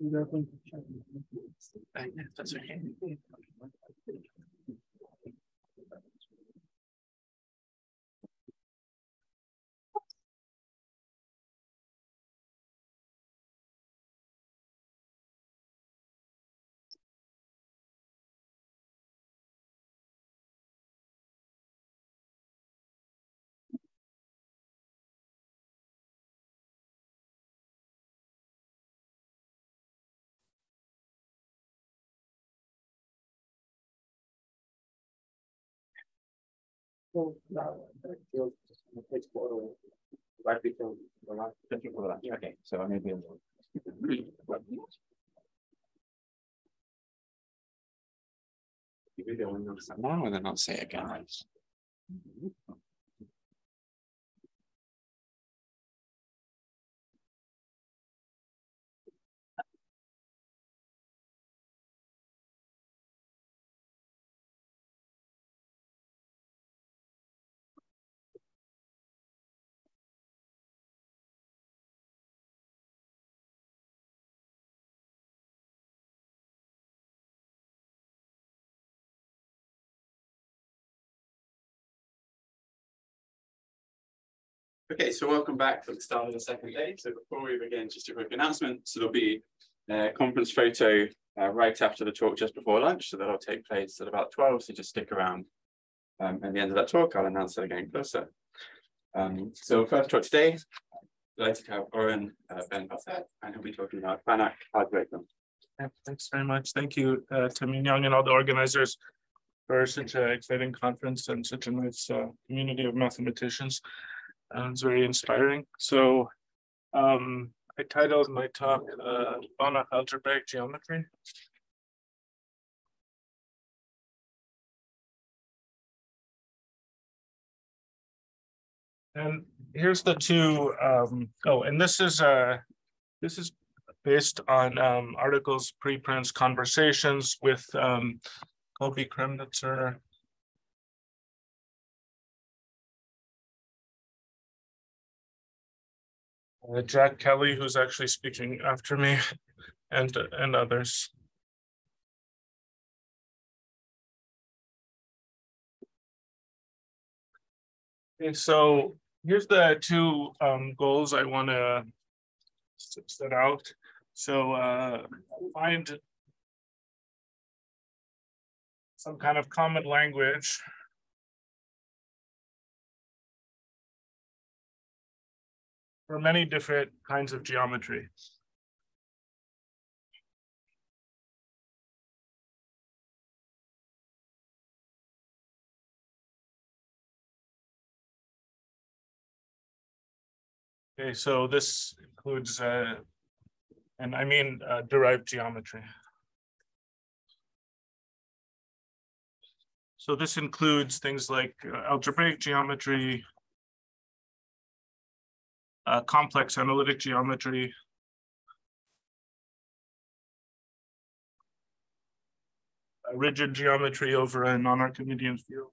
That's okay. Right before the last, before that. Okay, so I maybe. Now and then I'll say Okay, so welcome back for the start of the second day. So before we begin, just a quick announcement. So there'll be a conference photo uh, right after the talk, just before lunch. So that'll take place at about 12. So just stick around. Um, at the end of that talk, I'll announce it again closer. Um, so first talk today, delighted to have Oren uh, Ben-Bassat, and he'll be talking about Banach algorithm. Thanks very much. Thank you uh, to Minhyong and all the organizers for such an exciting conference and such a nice uh, community of mathematicians. Uh, it's very inspiring. So um, I titled my talk uh, Algebraic Geometry. And here's the two, um, oh, and this is uh, this is based on um, articles, preprints, conversations with um, Kobi Kremnizer uh, Jack Kelly, who's actually speaking after me, and and others. Okay, so here's the two um, goals I want to set out. So uh, find some kind of common language for many different kinds of geometry. Okay, so this includes, uh, and I mean uh, derived geometry. So this includes things like uh, algebraic geometry, uh, complex analytic geometry, rigid geometry over a non-Archimedean field.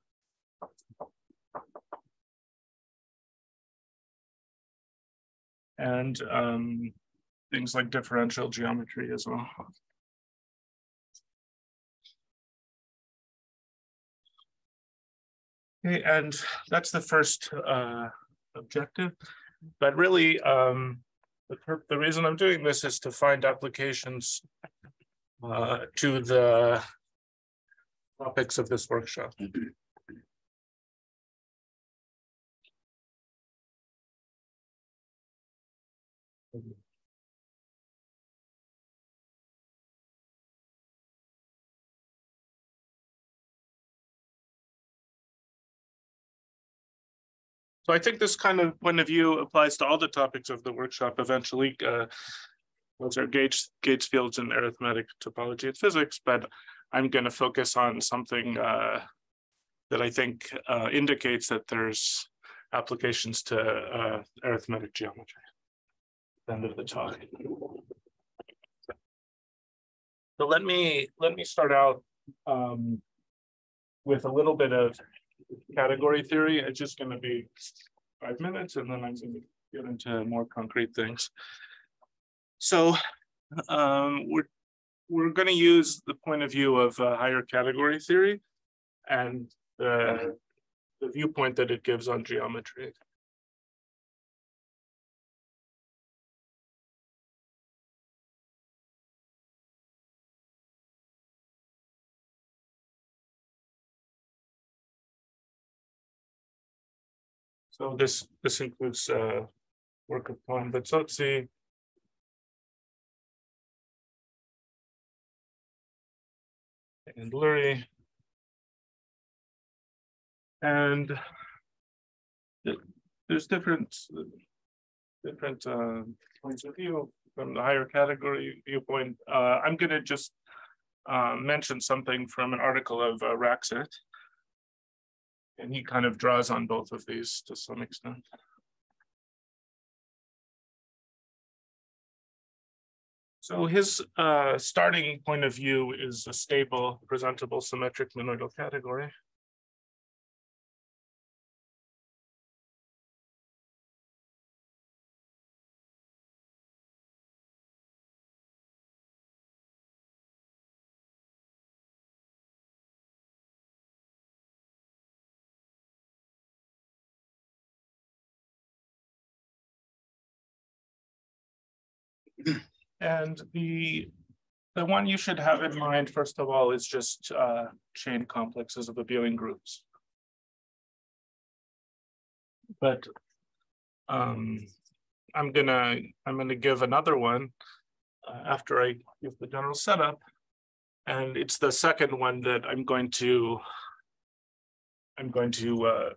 And um, things like differential geometry as well. Okay, and that's the first uh, objective but really, um, the, the reason I'm doing this is to find applications uh, to the topics of this workshop. So I think this kind of point of view applies to all the topics of the workshop eventually. Uh, those are gauge, gauge fields in arithmetic, topology, and physics, but I'm going to focus on something uh, that I think uh, indicates that there's applications to uh, arithmetic geometry. End of the talk. So let me let me start out um, with a little bit of category theory. It's just going to be five minutes, and then I'm going to get into more concrete things. So um, we're, we're gonna use the point of view of uh, higher category theory and the, the viewpoint that it gives on geometry. So this, this includes uh, work of Toën Vezzosi. And Lurie. And there's different, different uh, points of view from the higher category viewpoint. Uh, I'm gonna just uh, mention something from an article of uh, Raksit. And he kind of draws on both of these to some extent. So his uh, starting point of view is a stable, presentable, symmetric monoidal category. And the, the one you should have in mind, first of all, is just uh, chain complexes of abelian groups. But um, I'm gonna, I'm gonna give another one uh, after I give the general setup. And it's the second one that I'm going to, I'm going to, uh,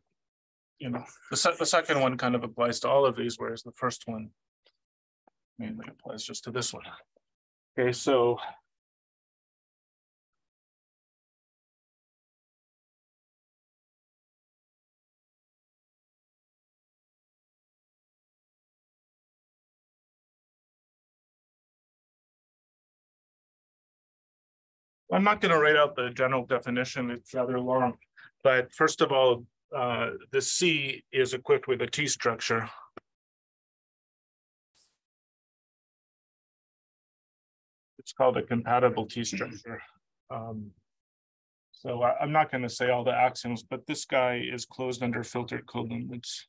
you know, the, se the second one kind of applies to all of these, whereas the first one mainly applies just to this one. Okay, so. I'm not going to write out the general definition, it's rather long, but first of all, uh, the C is equipped with a T structure. It's called a compatible T structure. Um, so I, am not going to say all the axioms, but this guy is closed under filtered colimits.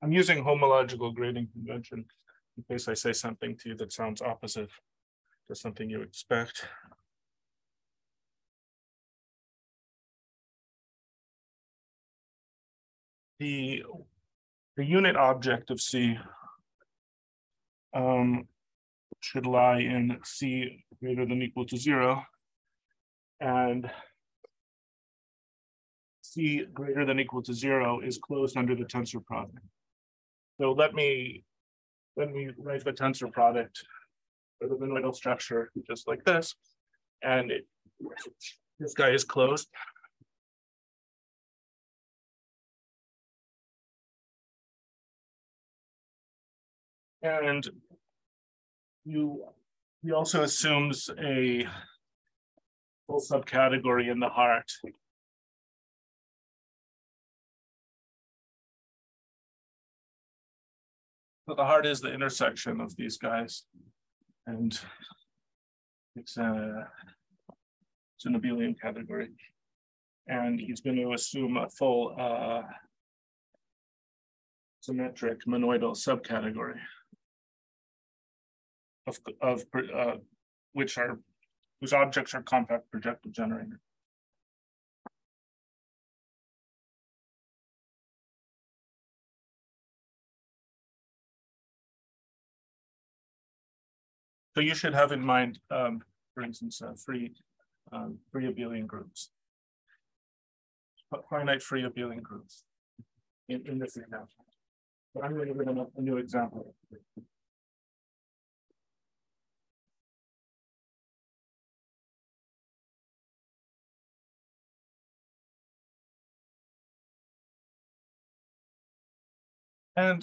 I'm using homological grading convention in case I say something to you that sounds opposite to something you expect. The, the unit object of C um, should lie in C greater than equal to zero. And C greater than equal to zero is closed under the tensor product. So let me, let me write the tensor product for the monoidal structure just like this. And it, this guy is closed. And you, he also assumes a full subcategory in the heart. So the heart is the intersection of these guys. And it's a, it's an abelian category. And he's going to assume a full uh, symmetric monoidal subcategory of, of uh, which are whose objects are compact projective generator. So you should have in mind, um, for instance, uh, free, um, free abelian groups, finite free abelian groups in, in this example. But I'm going to give them a new example. And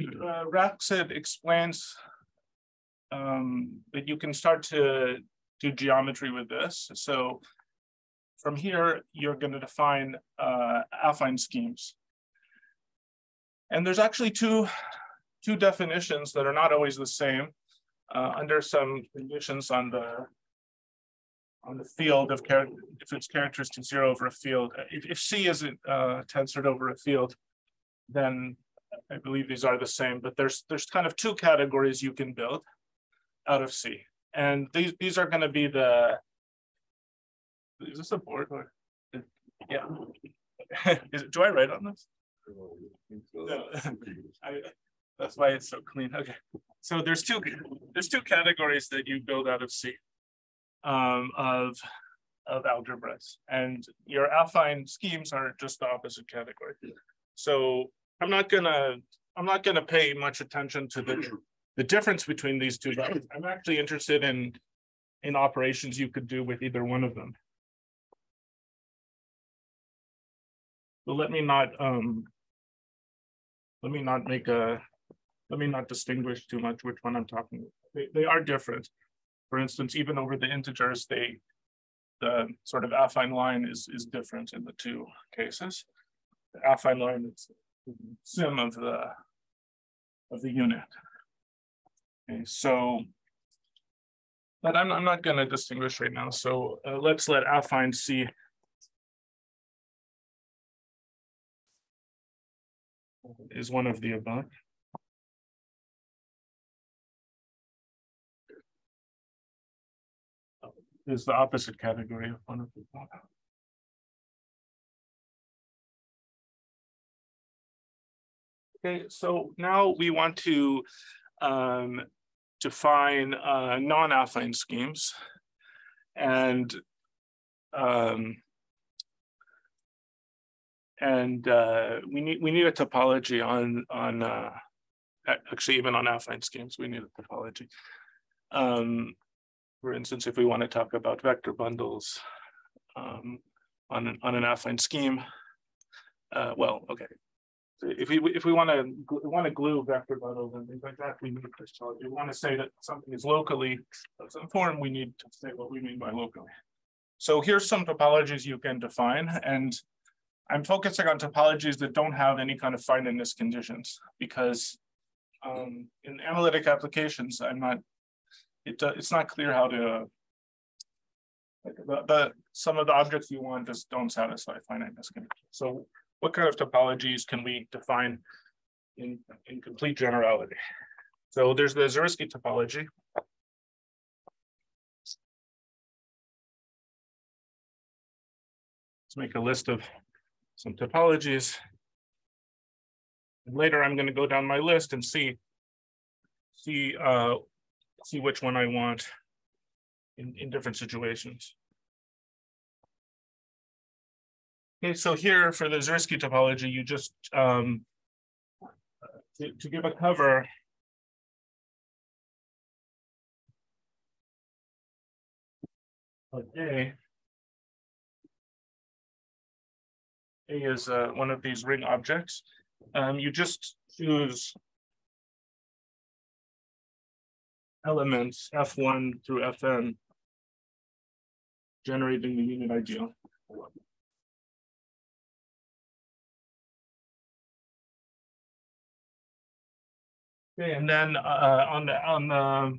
uh, Raksit explains um, that you can start to do geometry with this. So from here, you're going to define uh, affine schemes. And there's actually two, two definitions that are not always the same. uh, under some conditions on the on the field of if it's characters to zero over a field, uh, if, if C isn't uh, tensored over a field, then I believe these are the same, but there's there's kind of two categories you can build out of C. And these these are going to be the is this a board or yeah. is it, do I write on this? No. I, that's why it's so clean. Okay. So there's two there's two categories that you build out of C um, of of algebras, and your affine schemes are just the opposite category. So I'm not gonna I'm not gonna pay much attention to the the difference between these two. I'm actually interested in in operations you could do with either one of them. So let me not um let me not make a let me not distinguish too much which one I'm talking about. They, they are different. For instance, even over the integers, they the sort of affine line is is different in the two cases. The affine line is Sym of the of the unit. Okay, so but I'm, I'm not going to distinguish right now. So uh, let's let affine C is one of the above. Is the opposite category of one of the above. Okay, so now we want to um, define uh, non-affine schemes. And um, and uh, we need we need a topology on on uh, actually even on affine schemes we need a topology. Um, for instance, if we want to talk about vector bundles um, on an, on an affine scheme, uh, well, okay. If we if we want to want to glue vector bundles and things like that, we need Christology. We want to say that something is locally of some form. We need to say what we mean by locally. So here's some topologies you can define, and I'm focusing on topologies that don't have any kind of finiteness conditions because um, in analytic applications, I'm not, it, uh, it's not clear how to, uh, like the, the, some of the objects you want just don't satisfy finiteness conditions. So what kind of topologies can we define in, in complete generality? So there's the Zariski topology. Let's make a list of some topologies. And later, I'm going to go down my list and see, see, uh, see which one I want in, in different situations. Okay, so here for the Zariski topology, you just, um, to, to give a cover, okay. A is uh, one of these ring objects. Um, you just choose elements F1 through Fn, generating the unit ideal. Okay, and then uh, on the on the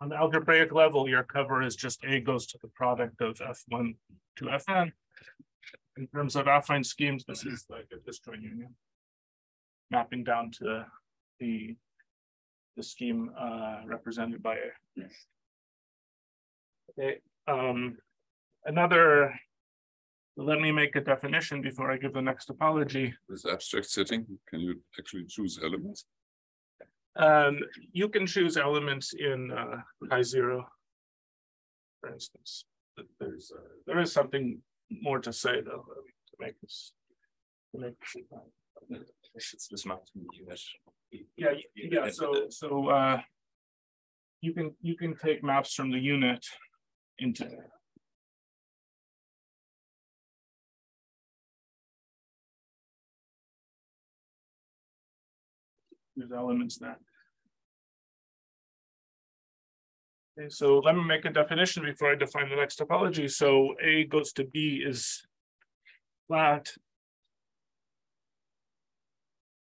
on the algebraic level, your cover is just A goes to the product of F1 to Fn in terms of affine schemes, this is like a disjoint union. Mapping down to the the scheme uh, represented by a. Okay, um, another, let me make a definition before I give the next topology. This abstract setting, can you actually choose elements? Um, you can choose elements in uh, pi zero, for instance. There's uh, there is something more to say though, to make this. To make it's this unit. Yeah, yeah, so, so, uh. You can, you can take maps from the unit into. there's elements there. Okay, so let me make a definition before I define the next topology. So A goes to B is flat.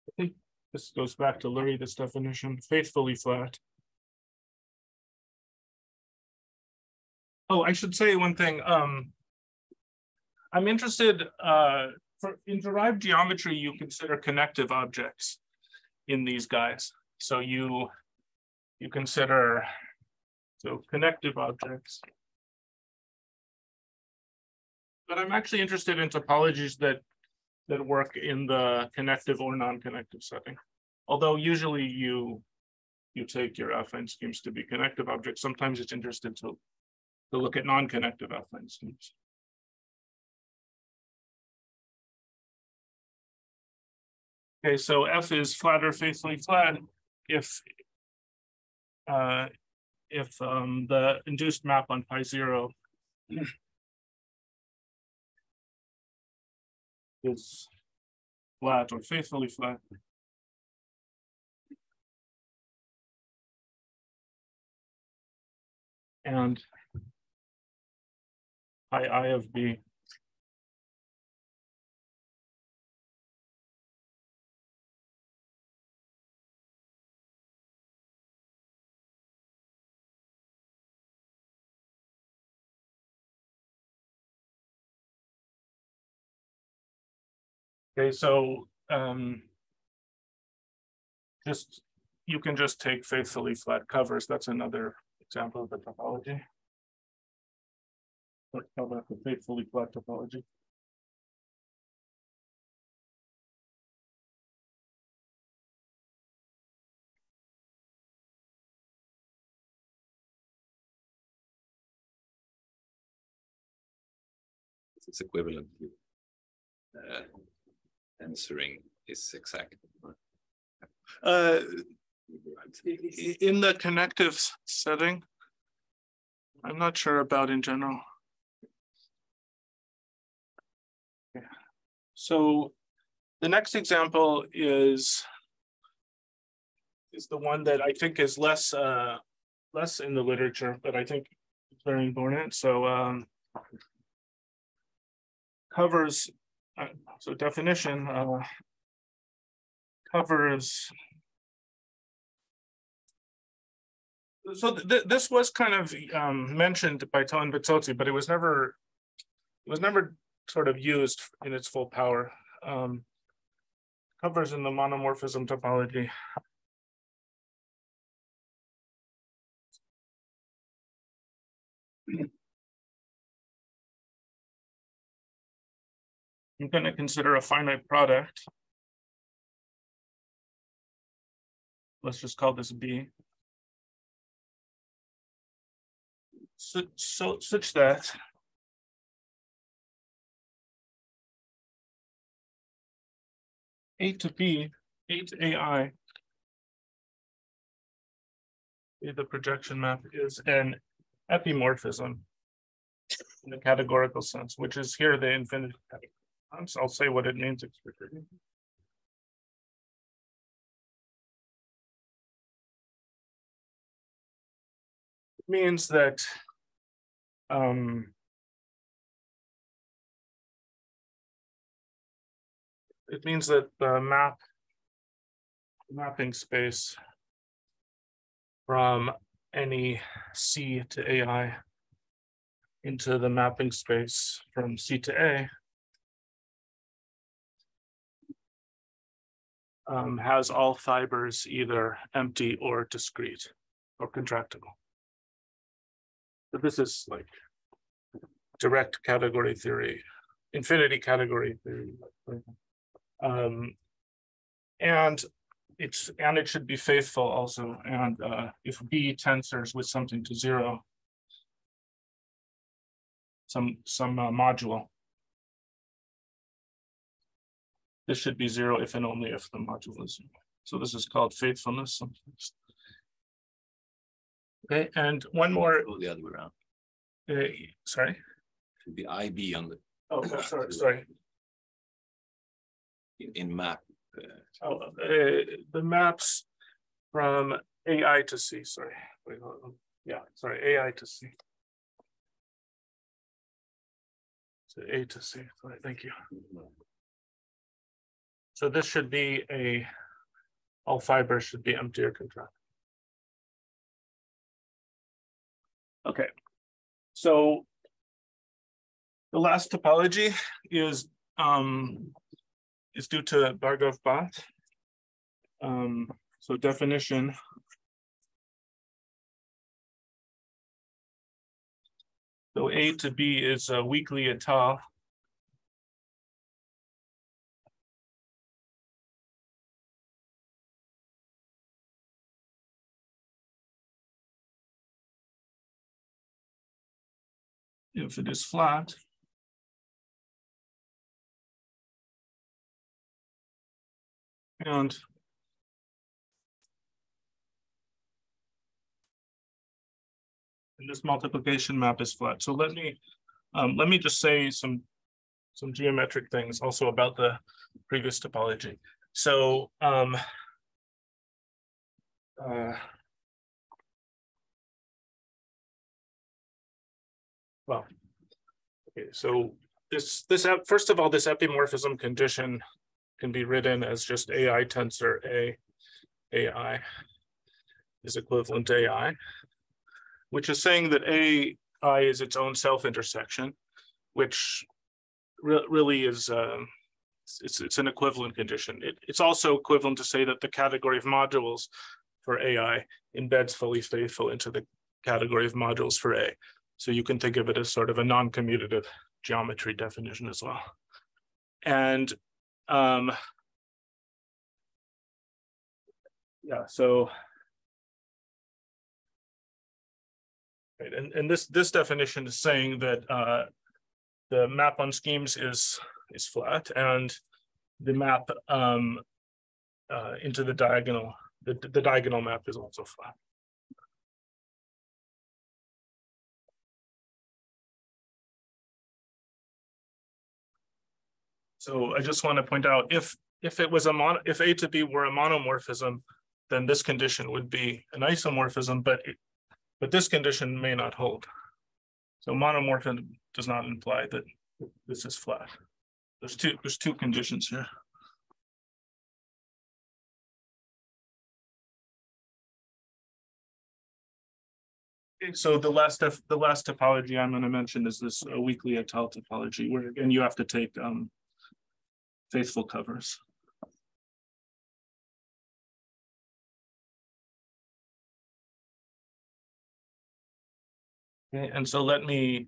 I think this goes back to Lurie, this definition, faithfully flat. Oh, I should say one thing. Um, I'm interested, uh, for, in derived geometry, you consider connective objects in these guys. So you, you consider, so connective objects. But I'm actually interested in topologies that, that work in the connective or non-connective setting. Although usually you, you take your affine schemes to be connective objects. Sometimes it's interesting to, to look at non-connective affine schemes. Okay, so F is flat or faithfully flat if uh, if um, the induced map on pi zero is flat or faithfully flat. And pi i of b Okay, so um. Just, you can just take faithfully flat covers. That's another example of the topology. How about the faithfully flat topology? It's equivalent. Uh, answering is exact. Uh, in the connective setting. I'm not sure about in general. Yeah. So the next example is. Is the one that I think is less uh, less in the literature, but I think it's very important, so um. Covers, uh, so definition, uh. Covers so th- th- this was kind of um mentioned by Toën Vezzosi, but it was never. It was never sort of used in its full power. Um. Covers in the monomorphism topology. I'm gonna consider a finite product. Let's just call this B. So, so such that. A to B, A to AI. The projection map is an epimorphism. In the categorical sense, which is here the infinite. So I'll say what it means. explicitly. means that um it means that the map mapping space from any C to AI into the mapping space from C to A um, has all fibers either empty or discrete or contractible. But this is like direct category theory, infinity category theory. Um, and it's, and it should be faithful also, and uh, if B tensors with something to zero. Some, some uh, module. This should be zero if and only if the module is, zero. so this is called faithfulness. sometimes. Okay, and one more, Go the other way around. uh, sorry, Should be IB on the, oh, oh, sorry, sorry. in, in map. uh, Oh, uh, the maps from AI to C, sorry. Wait. Yeah, sorry, AI to C. So A to C, sorry, thank you. So this should be a, all fibers should be empty or contract. Okay, so the last topology is um is due to Bhargav Bhatt. Um, so definition. So A to B is a weakly étale. If it is flat. And this multiplication map is flat. So let me, um, let me just say some, some geometric things also about the previous topology. So, um, uh, well, okay, so this, this, first of all, this epimorphism condition can be written as just AI tensor A, AI is equivalent to AI which is saying that AI is its own self-intersection, which re really is uh, it's, it's an equivalent condition. It, it's also equivalent to say that the category of modules for AI embeds fully faithful into the category of modules for A. So you can think of it as sort of a non-commutative geometry definition as well. And um, yeah, so Right, and, and this, this definition is saying that uh, the map on schemes is, is flat and the map um, uh, into the diagonal, the, the diagonal map is also flat. So I just want to point out if if it was a if A to B were a monomorphism, then this condition would be an isomorphism, but it, but this condition may not hold. So monomorphism does not imply that this is flat. There's two, there's two conditions here. So the last the last topology I'm going to mention is this uh, weakly étale topology, where again you have to take um, faithful covers. Okay, and so let me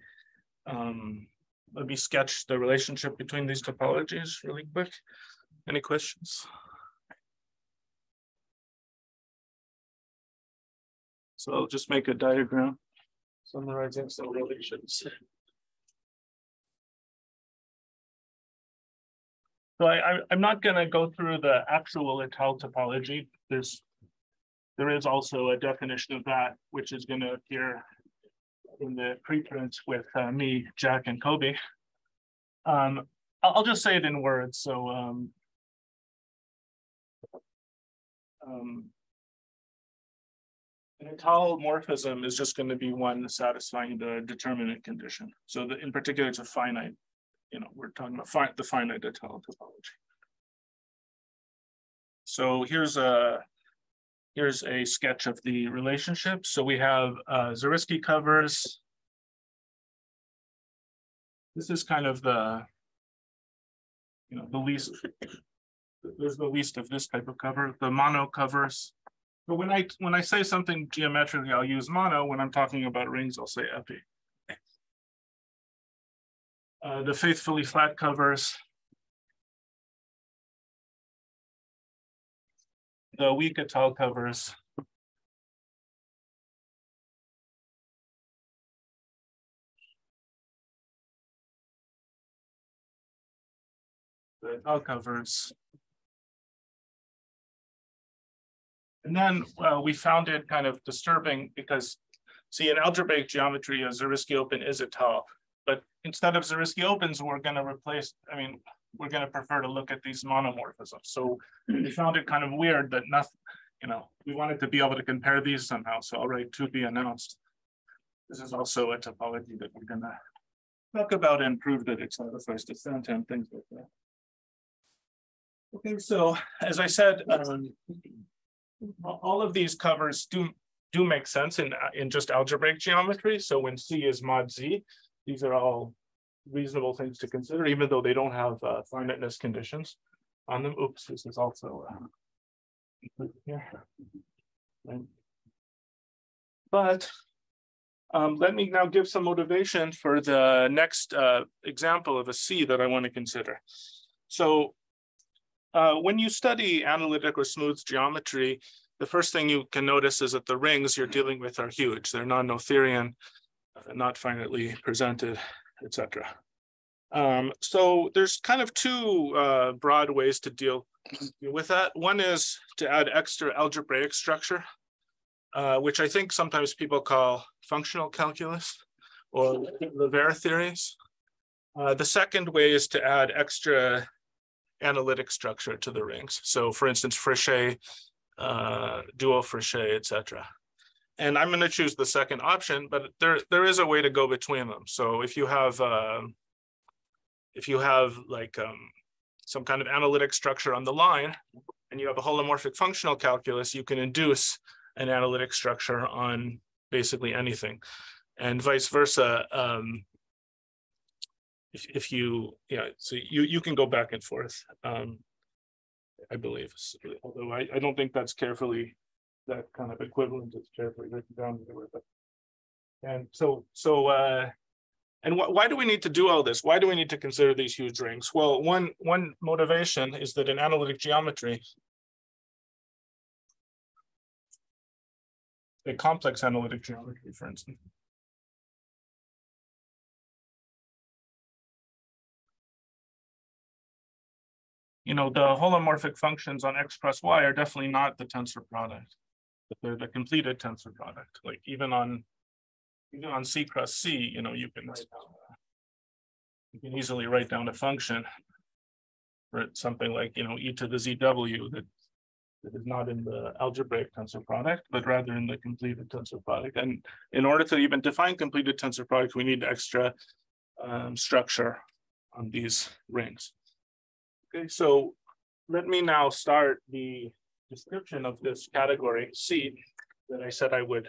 um, let me sketch the relationship between these topologies really quick. Any questions? So I'll just make a diagram summarizing some relations. So I, am not going to go through the actual étale topology. There's there is also a definition of that, which is going to appear in the preprints with uh, me, Jack, and Kobi. Um, I'll, I'll, just say it in words. So, um, um, an étale morphism is just going to be one satisfying the determinant condition. So, the, in particular, it's a finite. You know, we're talking about fi the finite topology. So here's a Here's a sketch of the relationship. So we have uh, Zariski covers. This is kind of the, you know, the least, there's the least of this type of cover, the mono covers. But when I when I say something geometrically, I'll use mono. When I'm talking about rings, I'll say epi. Uh, the faithfully flat covers. the weak étale covers. The étale covers. And then well, we found it kind of disturbing because see in algebraic geometry, a Zariski open is étale. But instead of Zariski opens, we're going to replace, I mean, we're going to prefer to look at these monomorphisms. So we found it kind of weird that nothing, you know, we wanted to be able to compare these somehow. So I'll write to be announced. This is also a topology that we're going to talk about and prove that it's it satisfies descent and things like that. Okay, so as I said, um, all of these covers do do make sense in, in just algebraic geometry. So when C is mod Z, these are all reasonable things to consider, even though they don't have uh, finiteness conditions on them. Oops, this is also uh, here. But um, let me now give some motivation for the next uh, example of a C that I want to consider. So uh, when you study analytic or smooth geometry, the first thing you can notice is that the rings you're dealing with are huge. They're non-Noetherian, not finitely presented, etc. Um, so there's kind of two uh, broad ways to deal with that. One is to add extra algebraic structure, uh, which I think sometimes people call functional calculus or Lawvere theories. Uh, the second way is to add extra analytic structure to the rings. So for instance, Frechet, uh, dual Frechet, etc. And I'm going to choose the second option, but there, there is a way to go between them. So if you have, uh, if you have like um, some kind of analytic structure on the line, and you have a holomorphic functional calculus, you can induce an analytic structure on basically anything. And vice versa, um, if, if you, yeah, so you, you can go back and forth, um, I believe, although I, I don't think that's carefully, that kind of equivalent is carefully written down. But, and so, so, uh, and wh why do we need to do all this? Why do we need to consider these huge rings? Well, one, one motivation is that in analytic geometry, a complex analytic geometry, for instance, you know, the holomorphic functions on x plus y are definitely not the tensor product, but they're the completed tensor product. Like even on even on C cross C, you know, you can you can easily write down a function for something like you know e to the zw that that is not in the algebraic tensor product, but rather in the completed tensor product. And in order to even define completed tensor product, we need extra um, structure on these rings. Okay, so let me now start the description of this category C that I said I would,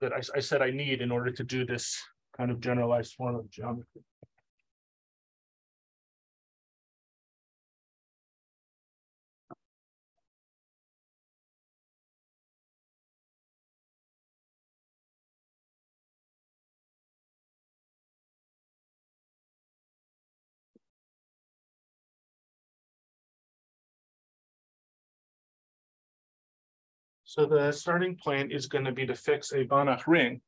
that I, I said I need in order to do this kind of generalized form of geometry. So the starting point is going to be to fix a Banach ring,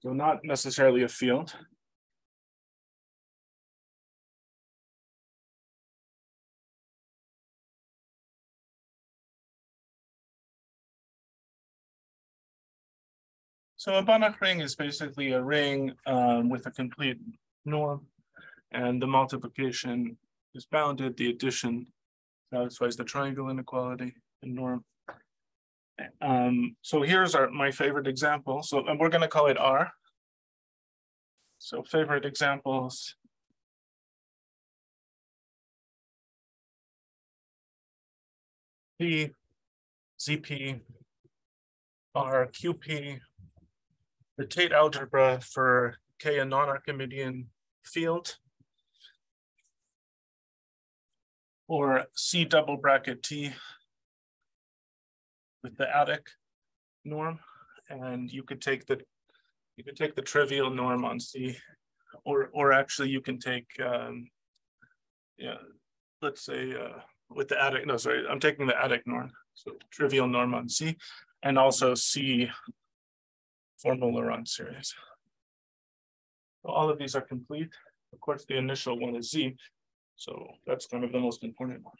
so not necessarily a field. So a Banach ring is basically a ring um, with a complete norm, and the multiplication is bounded. The addition satisfies the triangle inequality and norm. Um, so here's our my favorite example. So and we're going to call it R. So favorite examples. P, ZP, R, QP, the Tate algebra for K a non-Archimedean field, or C double bracket T with the adic norm, and you could take the you could take the trivial norm on C, or or actually you can take um, yeah, let's say uh, with the adic. No, sorry, I'm taking the adic norm. So trivial norm on C, and also C formal Laurent series. So all of these are complete. Of course, the initial one is Z, so that's kind of the most important one.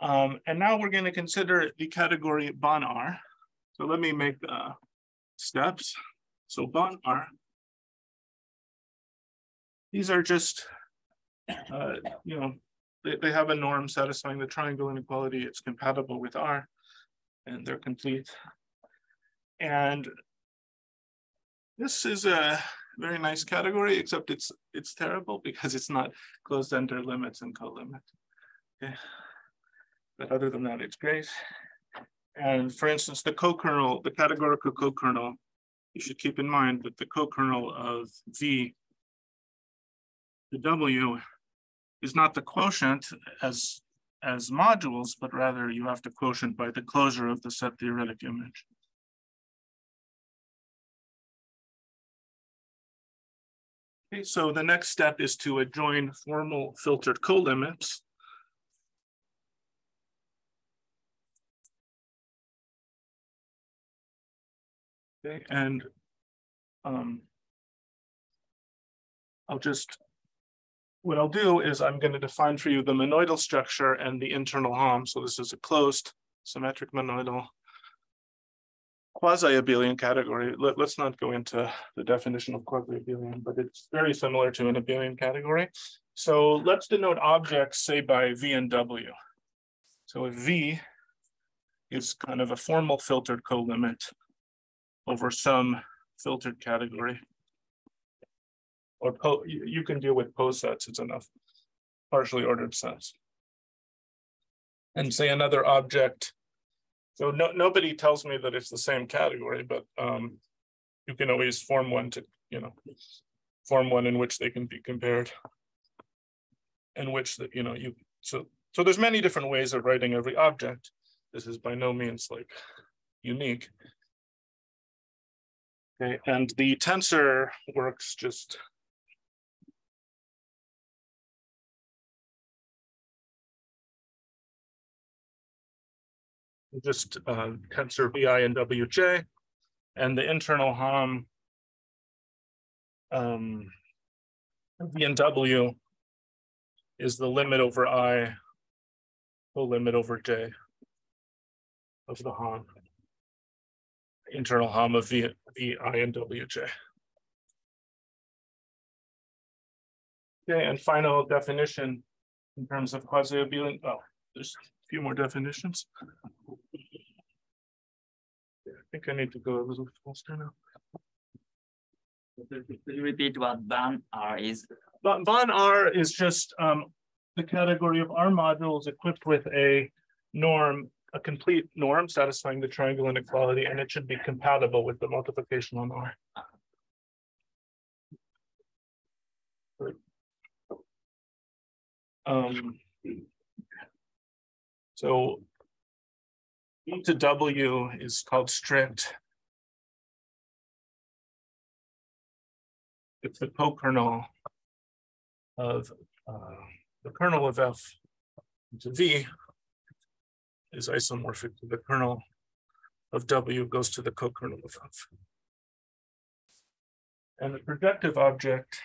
Um, and now we're going to consider the category Ban R. So let me make the steps. So Ban R. These are just, uh, you know, they, they have a norm satisfying the triangle inequality. It's compatible with R and they're complete. And this is a very nice category, except it's it's terrible because it's not closed under limits and co-limit. Okay. But other than that, it's great. And for instance, the co-kernel, the categorical co-kernel, you should keep in mind that the co-kernel of V the W is not the quotient as as modules, but rather you have to quotient by the closure of the set theoretic image. Okay, so the next step is to adjoin formal filtered colimits. Okay, and um, I'll just, what I'll do is I'm going to define for you the monoidal structure and the internal Hom. So this is a closed symmetric monoidal quasi-abelian category. Let, us not go into the definition of quasi-abelian, but it's very similar to an abelian category. So let's denote objects, say by V and W. So if V is kind of a formal filtered colimit over some filtered category. Or you, can deal with posets, it's enough, partially ordered sets. And say another object so no, nobody tells me that it's the same category, but um, you can always form one to, you know, form one in which they can be compared. In which that, you know, you, so, so there's many different ways of writing every object. This is by no means like unique. Okay, and the tensor works just just uh, tensor vi and wj, and the internal Hom um, v and w is the limit over i, the limit over j of the Hom, internal Hom of v, v i and wj. Okay, and final definition in terms of quasi-abelian, oh, there's a few more definitions. I think I need to go a little faster now. Could you repeat what Ban R is? But Ban R is just um, the category of R modules equipped with a norm, a complete norm satisfying the triangle inequality, and it should be compatible with the multiplication on R. Um, so E to W is called strict. It's the co-kernel of uh, the kernel of F to V is isomorphic to the kernel of W goes to the co-kernel of F. And the projective object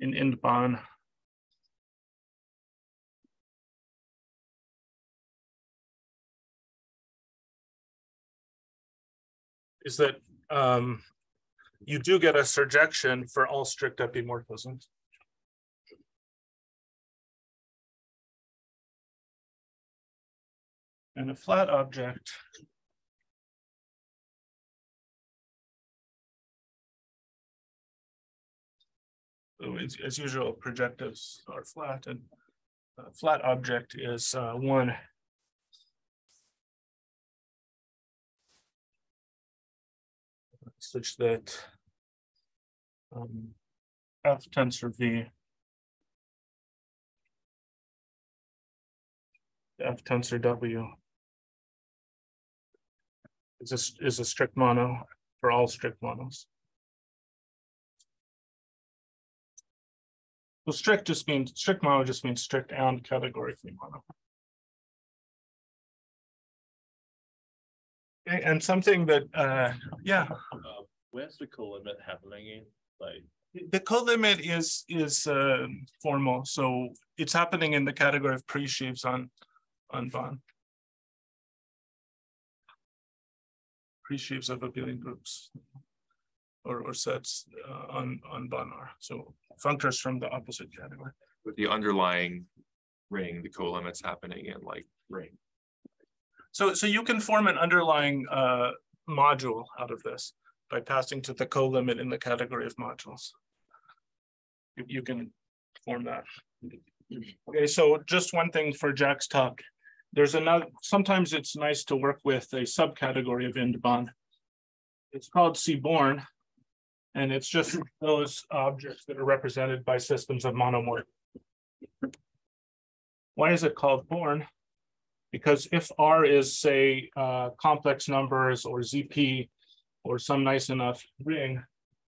in Indban. Is that um, you do get a surjection for all strict epimorphisms. And a flat object So as, as usual, projectives are flat and a flat object is uh, one. Such that um, F tensor V F tensor W is a, is a strict mono for all strict monos. So strict just means strict mono just means strict and categorically mono. And something that uh yeah. Uh, where's the co-limit happening in? Like the colimit is is uh, formal, so it's happening in the category of pre-sheaves on on Ban. Pre-sheaves of abelian groups or, or sets uh, on on Ban R. So functors from the opposite category. With the underlying ring, the co-limit's happening in like ring. So, so you can form an underlying uh, module out of this. by passing to the co-limit in the category of modules. You, you can form that. Okay, so just one thing for Jack's talk. There's another, sometimes it's nice to work with a subcategory of Indban. It's called C-born. And it's just those objects that are represented by systems of monomorph. Why is it called born? Because if R is, say, uh, complex numbers or ZP or some nice enough ring,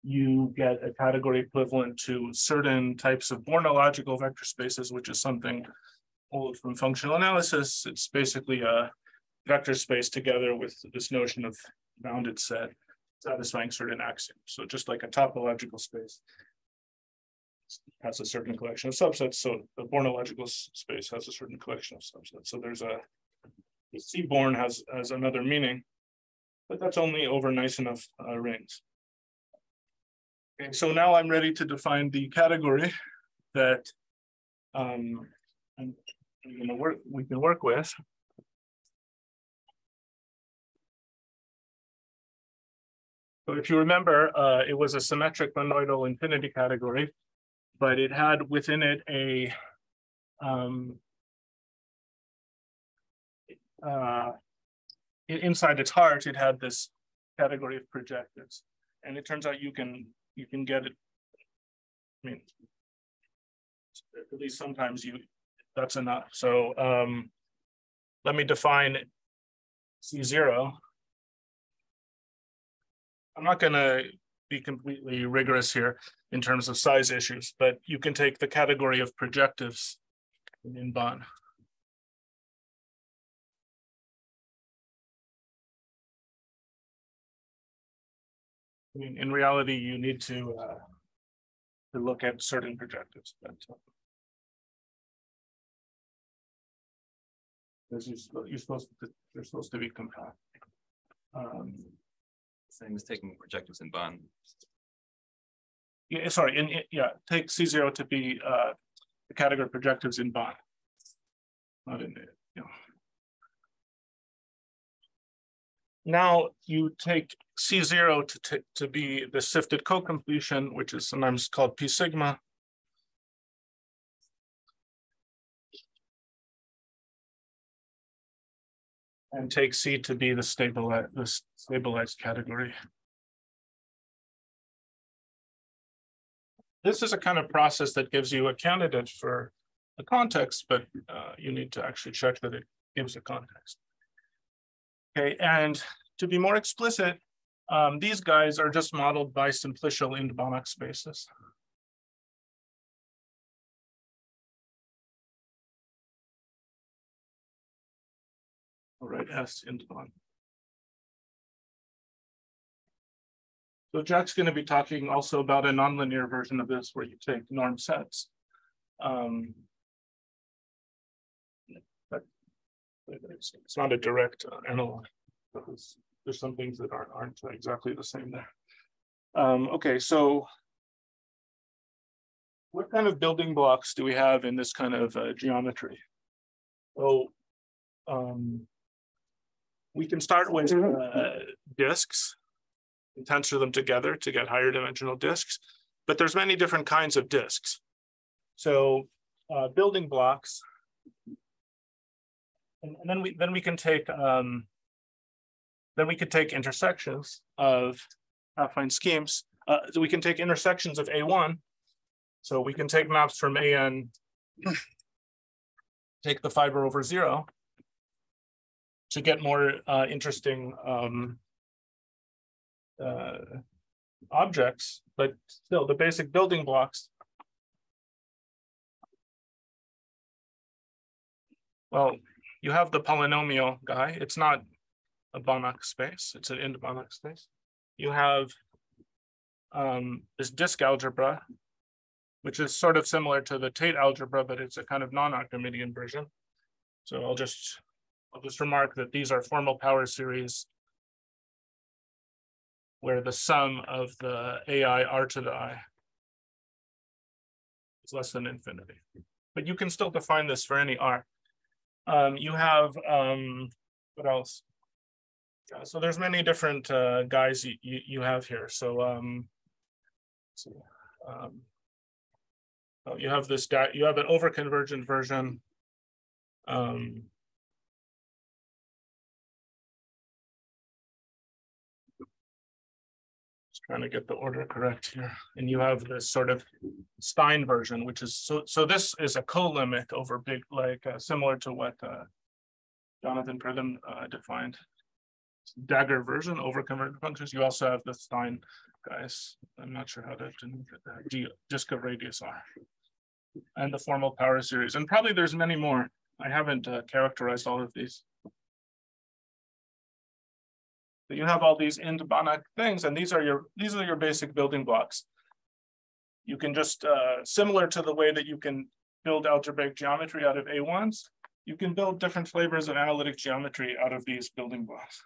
you get a category equivalent to certain types of bornological vector spaces, which is something old from functional analysis. It's basically a vector space together with this notion of bounded set satisfying certain axioms. So just like a topological space has a certain collection of subsets, so the bornological space has a certain collection of subsets. So there's a the C-born has has another meaning, but that's only over nice enough uh, rings. Okay, so now I'm ready to define the category that um, I'm, I'm gonna work, we can work with. So if you remember, uh, it was a symmetric monoidal infinity category, but it had within it a um, uh, inside its heart, it had this category of projectives. And it turns out you can, you can get it. I mean. At least sometimes you, that's enough. So um. Let me define C zero. I'm not gonna be completely rigorous here in terms of size issues, but you can take the category of projectives in Ban. I mean, in reality, you need to uh. To look at certain projectives, but. uh, This is, you're supposed to, you're supposed to be compact. Um, Same as taking projectives in Ban. yeah, sorry, in, in- yeah, take C zero to be uh the category projectives in Ban. Not in it, know. Now you take C zero to ta- to be the sifted co-completion, which is sometimes called P sigma. And take C to be the stabilized, the stabilized category. This is a kind of process that gives you a candidate for a context, but uh, you need to actually check that it gives a context. Okay, and to be more explicit, um, these guys are just modeled by simplicial Indbonic spaces. All right, S Indban. So Jack's going to be talking also about a nonlinear version of this where you take norm sets. Um, it's not a direct uh, analog. There's some things that aren't, aren't exactly the same there. Um, okay, so what kind of building blocks do we have in this kind of uh, geometry? So um, we can start with uh, disks and tensor them together to get higher dimensional disks. But there's many different kinds of disks. So uh, building blocks. And, and then we then we can take um, then we could take intersections of affine schemes. Uh, so we can take intersections of A1. So we can take maps from AN, take the fiber over zero to get more uh, interesting um, uh, objects, but still the basic building blocks. Well, you have the polynomial guy. It's not a Banach space. It's an Banach space. You have um, this disk algebra, which is sort of similar to the Tate algebra, but it's a kind of non-Archimedean version. So I'll just I'll just remark that these are formal power series where the sum of the AI R to the I is less than infinity. But you can still define this for any R. Um, you have, um, what else? Uh, so there's many different uh, guys you, you, have here. So um, um, oh, you have this guy. You have an overconvergent version. Um, trying to get the order correct here, and you have this sort of Stein version, which is so. So this is a co-limit over big, like uh, similar to what uh, Jonathan Pridham uh, defined dagger version overconvergent functions. You also have the Stein guys. I'm not sure how to disk of radius R. And the formal power series. And probably there's many more. I haven't uh, characterized all of these. But you have all these Ind Banach things, and these are your these are your basic building blocks. You can just uh, similar to the way that you can build algebraic geometry out of A1s, you can build different flavors of analytic geometry out of these building blocks.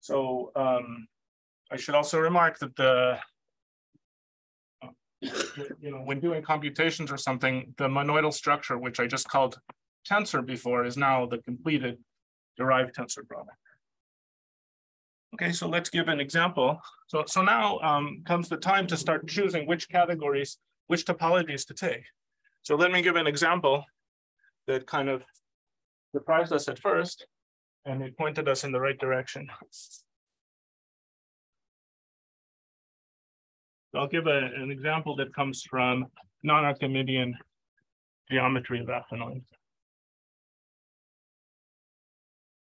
So um, I should also remark that the, you know, when doing computations or something, the monoidal structure, which I just called tensor before, is now the completed derived tensor product. Okay, so let's give an example. So, so now um, comes the time to start choosing which categories, which topologies to take. So let me give an example that kind of surprised us at first and it pointed us in the right direction. So I'll give a, an example that comes from non-Archimedean geometry of affinoids.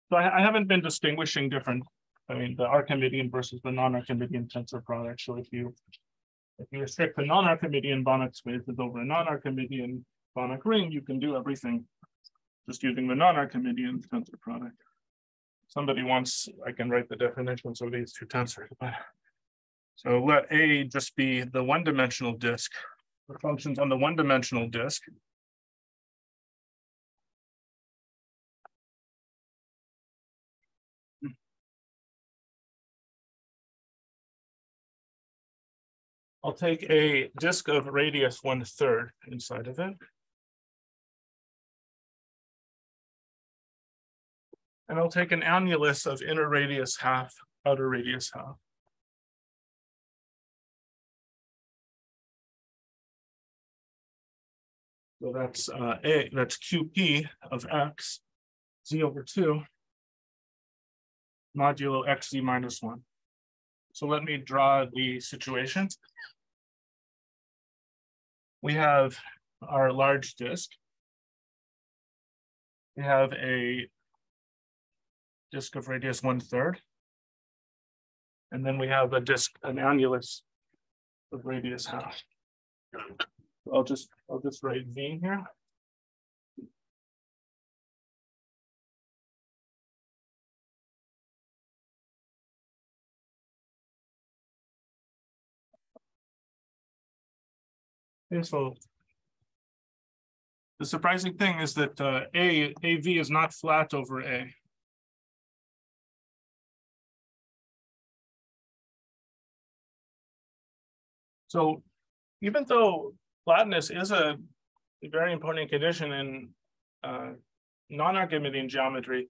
So I, I, haven't been distinguishing different, I mean, the Archimedean versus the non-Archimedean tensor product. So if you if you restrict the non-Archimedean Banach spaces over a non-Archimedean Banach ring, you can do everything just using the non-Archimedean tensor product somebody wants, I can write the definitions of these two tensors. But so let A just be the one-dimensional disk, the functions on the one-dimensional disk. I'll take a disk of radius one third inside of it. And I'll take an annulus of inner radius half, outer radius half. So that's uh, A, that's QP of X, Z over two, modulo XZ minus one. So let me draw the situation. We have our large disk. We have a disk of radius one third. And then we have a disk, an annulus of radius half. I'll just, I'll just write V here. So the surprising thing is that uh, A, AV is not flat over A. So even though flatness is a very important condition in uh, non-Archimedean geometry,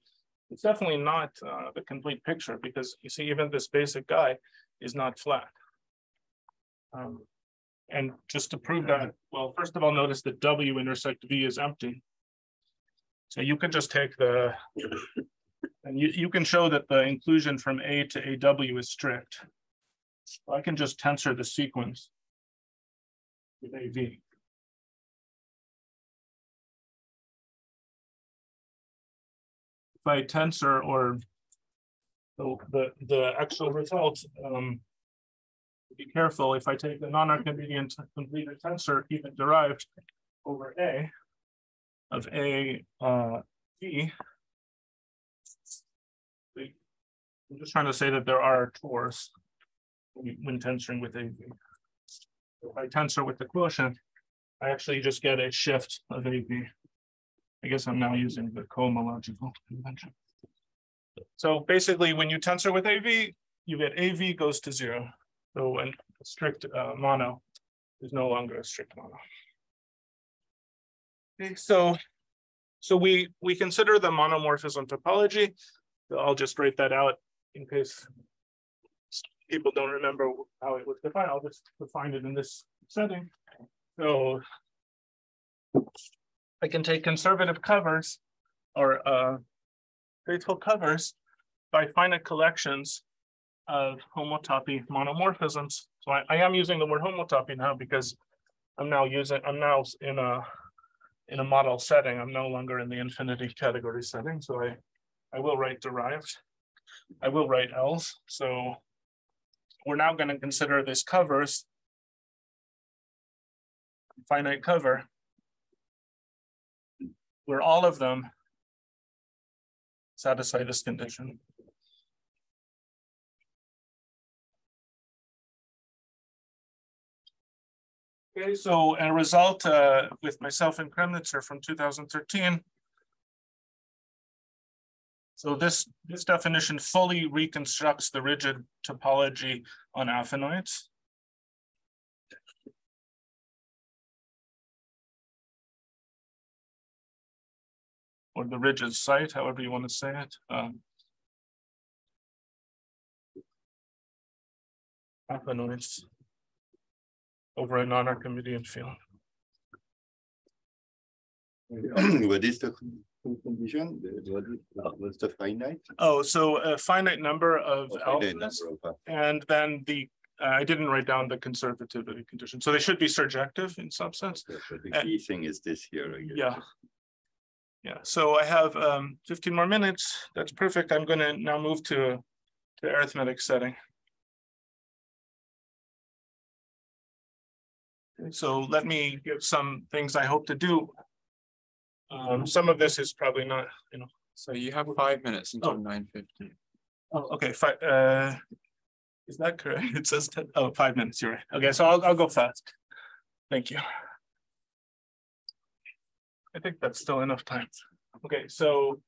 it's definitely not uh, the complete picture because you see even this basic guy is not flat. Um, and just to prove that, well, first of all, notice that W intersect V is empty. So you can just take the, and you, you can show that the inclusion from A to AW is strict. I can just tensor the sequence with AV. If I tensor or the, the, the actual result, um, be careful if I take the non-Archimedean completed tensor even derived over A of A uh, V. I'm just trying to say that there are tors when tensoring with AV. If I tensor with the quotient, I actually just get a shift of AV. I guess I'm now using the cohomological convention. So basically, when you tensor with AV, you get AV goes to zero. So when a strict uh, mono is no longer a strict mono. Okay, so So we, we consider the monomorphism topology. I'll just write that out in case people don't remember how it was defined. I'll just define it in this setting. So I can take conservative covers or uh faithful covers by finite collections of homotopy monomorphisms. So I, I am using the word homotopy now because I'm now using, I'm now in a in a model setting. I'm no longer in the infinity category setting, so I I will write derived. I will write else. So we're now going to consider this covers finite cover where all of them satisfy this condition. Okay, so a result uh, with myself and Kremnizer from 2013. So this, this definition fully reconstructs the rigid topology on affinoids. Or the rigid site, however you want to say it. Um, affinoids over a non-Archimedean field. What is the condition? The- What is, what's the finite? Oh, so a finite number of finite alphas, and then the, uh, I didn't write down the conservativity condition, so they should be surjective in some sense. so The Uh, key thing is this here. Yeah. Yeah, so I have um fifteen more minutes. That's perfect. I'm gonna now move to to arithmetic setting. So let me give some things I hope to do. Um, some of this is probably not, you know, So you have five minutes Oh. until nine fifty. oh, okay, fine, uh. Is that correct? It says ten, oh, five minutes, you're right. Okay, so I'll I'll go fast. Thank you. I think that's still enough time. Okay, so.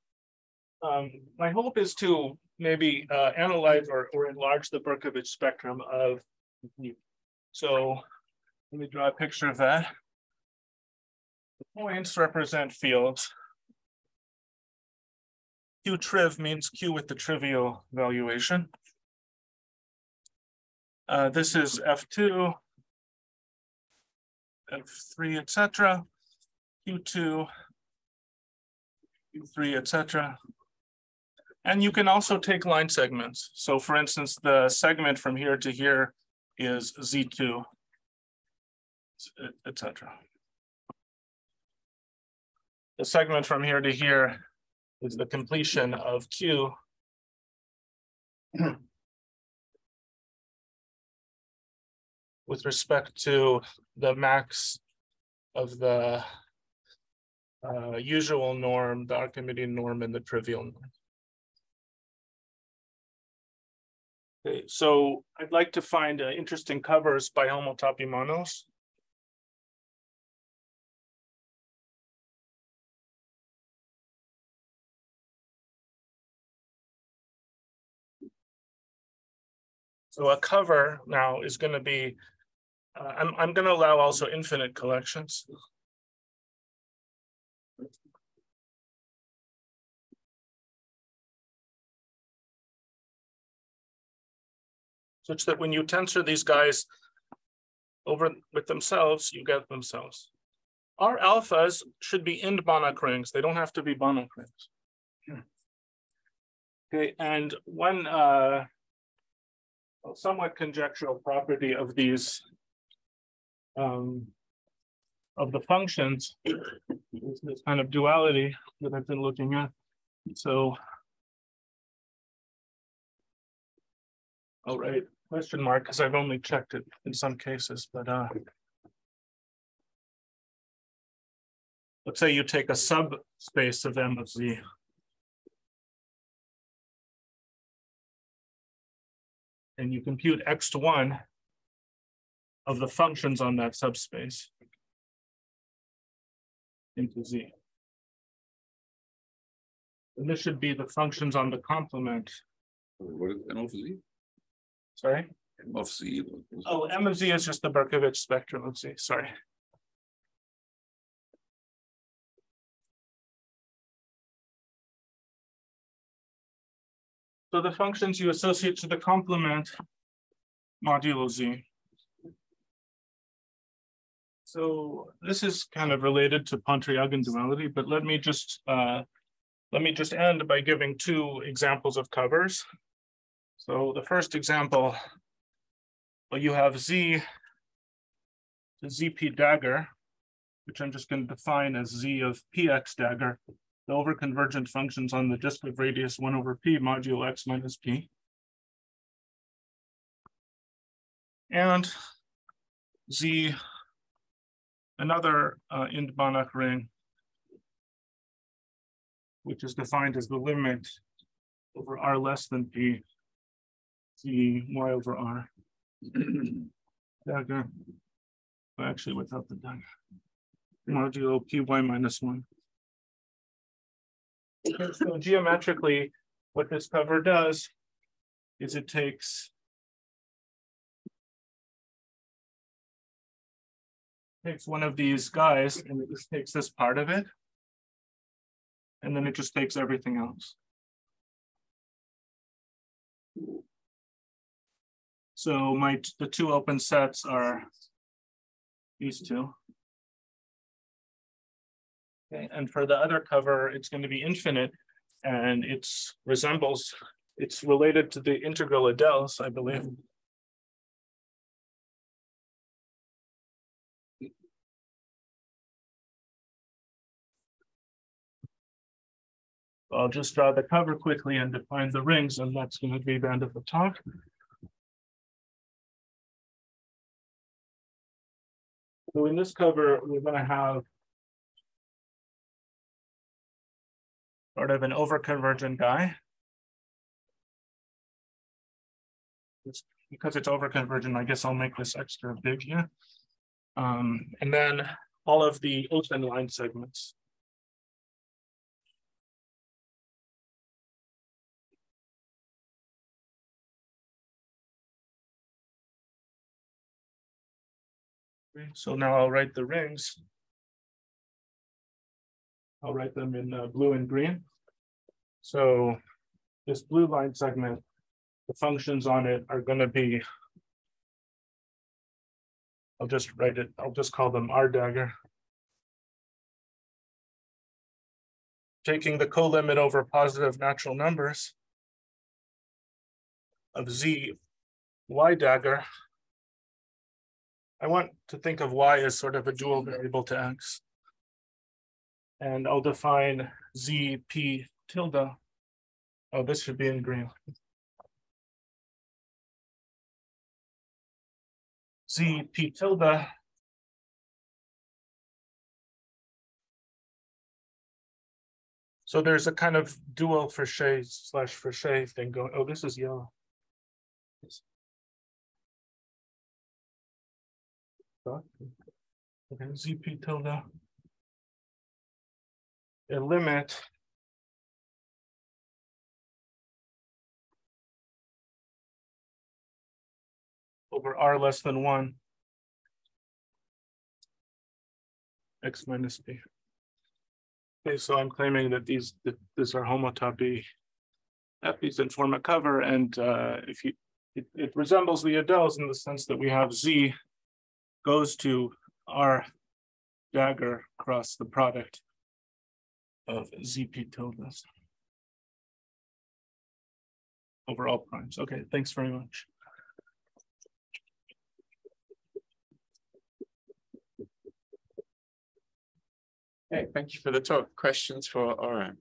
Um, my hope is to maybe uh analyze or or enlarge the Berkovich spectrum of. So, let me draw a picture of that. The points represent fields. Q triv means Q with the trivial valuation. Uh, this is F two. F three, etc. Q two. Q three, etc. And you can also take line segments. So for instance, the segment from here to here is Z two. Etc. The segment from here to here is the completion of Q. With respect to the max of the uh, usual norm, the Archimedean norm and the trivial norm. Okay, so I'd like to find uh, interesting covers by homotopy monos. So a cover now is going to be, uh, I'm, I'm going to allow also infinite collections. Such that when you tensor these guys over with themselves, you get themselves. Our alphas should be Ind Banach rings. They don't have to be Banach rings. Okay, and one uh, somewhat conjectural property of these um, of the functions is this kind of duality that I've been looking at. So. all right, question mark, because I've only checked it in some cases, but uh. Let's say you take a subspace of M of Z. and you compute x to one of the functions on that subspace into z. And this should be the functions on the complement. What is M of Z? Sorry. M of Z. Oh, M of Z is just the Berkovich spectrum of Z, sorry. So the functions you associate to the complement modulo z. So this is kind of related to Pontryagin duality, but let me just uh, let me just end by giving two examples of covers. So the first example, well, you have z, the zp dagger, which I'm just going to define as z of px dagger, the overconvergent functions on the disk of radius 1 over p module x minus p. And z another uh, Ind Banach ring, which is defined as the limit over r less than p, z y over r dagger, actually without the dagger, module py minus 1 so geometrically, what this cover does is it takes takes one of these guys and it just takes this part of it. And then it just takes everything else. So my, the two open sets are these two. And for the other cover, it's going to be infinite and it's resembles, it's related to the integral adeles, I believe. I'll just draw the cover quickly and define the rings, and that's going to be the end of the talk. So in this cover, we're going to have sort of an overconvergent guy. It's, because it's overconvergent, I guess I'll make this extra big here. Um, and then all of the open line segments. So now I'll write the rings. I'll write them in uh, blue and green. So this blue line segment, the functions on it are going to be. I'll just write it, I'll just call them R dagger. Taking the co-limit over positive natural numbers of Z Y dagger I want to think of y as sort of a dual variable to x. And I'll define z p tilde. Oh, this should be in green. z p tilde. So there's a kind of dual Fréchet slash Fréchet thing going. Oh, this is yellow. Okay, ZP tilde. A limit. Over R less than one. X minus B. Okay, so I'm claiming that these, that these are homotopy. These inform a cover, and uh, if you, it, it resembles the adeles in the sense that we have Z goes to r dagger across the product of ZP tildes over all primes. Okay, thanks very much. Okay, thank you for the talk. Questions for Oren?